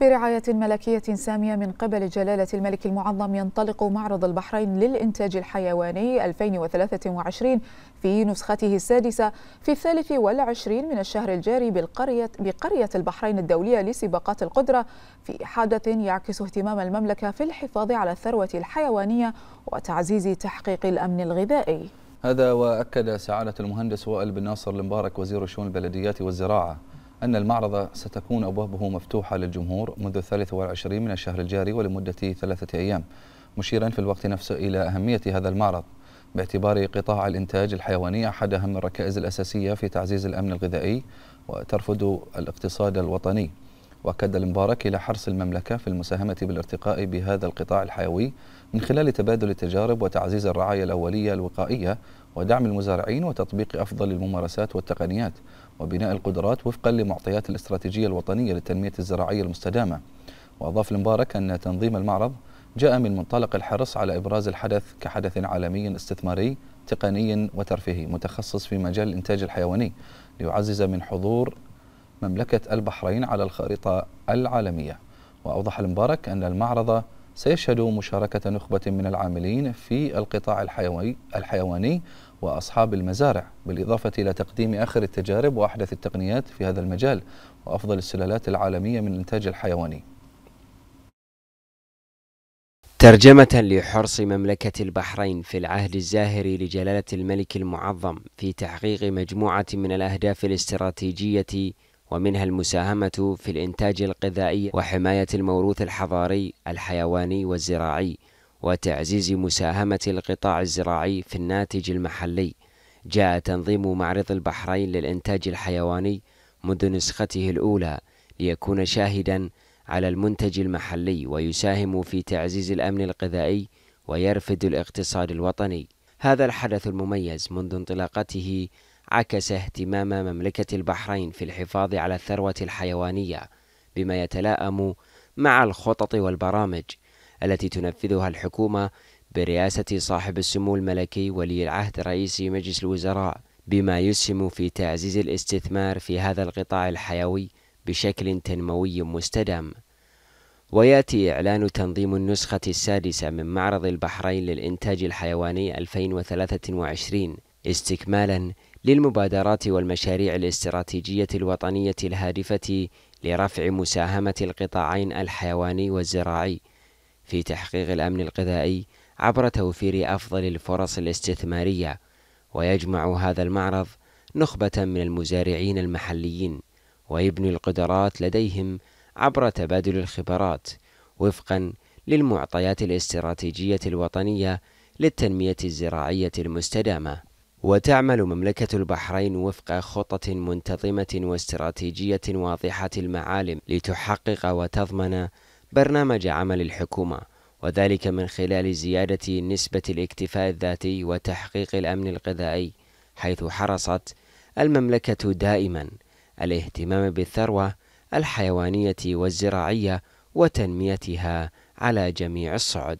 برعاية ملكية سامية من قبل جلالة الملك المعظم ينطلق معرض البحرين للإنتاج الحيواني 2023 في نسخته السادسة في الثالث والعشرين من الشهر الجاري بالقرية بقرية البحرين الدولية لسباقات القدرة. في حدث يعكس اهتمام المملكة في الحفاظ على الثروة الحيوانية وتعزيز تحقيق الأمن الغذائي. هذا وأكد سعادة المهندس وائل بن ناصر المبارك وزير شؤون البلديات والزراعة أن المعرض ستكون أبوابه مفتوحة للجمهور منذ الثالث والعشرين من الشهر الجاري ولمدة ثلاثة أيام مشيرا في الوقت نفسه إلى أهمية هذا المعرض. باعتبار قطاع الإنتاج الحيواني أحد أهم الركائز الأساسية في تعزيز الأمن الغذائي وترفض الاقتصاد الوطني. وأكد المبارك إلى حرص المملكة في المساهمة بالارتقاء بهذا القطاع الحيوي من خلال تبادل التجارب وتعزيز الرعاية الأولية الوقائية ودعم المزارعين وتطبيق أفضل الممارسات والتقنيات. وبناء القدرات وفقا لمعطيات الاستراتيجية الوطنية للتنمية الزراعية المستدامة. وأضاف المبارك أن تنظيم المعرض جاء من منطلق الحرص على إبراز الحدث كحدث عالمي استثماري تقني وترفيهي متخصص في مجال الإنتاج الحيواني ليعزز من حضور مملكة البحرين على الخارطة العالمية. وأوضح المبارك أن المعرض سيشهد مشاركة نخبة من العاملين في القطاع الحيواني, الحيواني وأصحاب المزارع بالإضافة إلى تقديم آخر التجارب وأحدث التقنيات في هذا المجال وأفضل السلالات العالمية من الإنتاج الحيواني. ترجمة لحرص مملكة البحرين في العهد الزاهري لجلالة الملك المعظم في تحقيق مجموعة من الأهداف الاستراتيجية ومنها المساهمة في الإنتاج الغذائي وحماية الموروث الحضاري الحيواني والزراعي. وتعزيز مساهمة القطاع الزراعي في الناتج المحلي. جاء تنظيم معرض البحرين للإنتاج الحيواني منذ نسخته الأولى ليكون شاهدا على المنتج المحلي ويساهم في تعزيز الأمن الغذائي ويرفد الاقتصاد الوطني. هذا الحدث المميز منذ انطلاقته عكس اهتمام مملكة البحرين في الحفاظ على الثروة الحيوانية بما يتلائم مع الخطط والبرامج التي تنفذها الحكومة برئاسة صاحب السمو الملكي ولي العهد رئيس مجلس الوزراء بما يسهم في تعزيز الاستثمار في هذا القطاع الحيوي بشكل تنموي مستدام. ويأتي إعلان تنظيم النسخة السادسة من معرض البحرين للإنتاج الحيواني 2023 استكمالا للمبادرات والمشاريع الاستراتيجية الوطنية الهادفة لرفع مساهمة القطاعين الحيواني والزراعي في تحقيق الأمن الغذائي عبر توفير أفضل الفرص الاستثمارية. ويجمع هذا المعرض نخبة من المزارعين المحليين ويبني القدرات لديهم عبر تبادل الخبرات وفقا للمعطيات الاستراتيجية الوطنية للتنمية الزراعية المستدامة. وتعمل مملكة البحرين وفق خطط منتظمة واستراتيجية واضحة المعالم لتحقق وتضمن برنامج عمل الحكومة وذلك من خلال زيادة نسبة الاكتفاء الذاتي وتحقيق الأمن الغذائي حيث حرصت المملكة دائما الاهتمام بالثروة الحيوانية والزراعية وتنميتها على جميع الصعد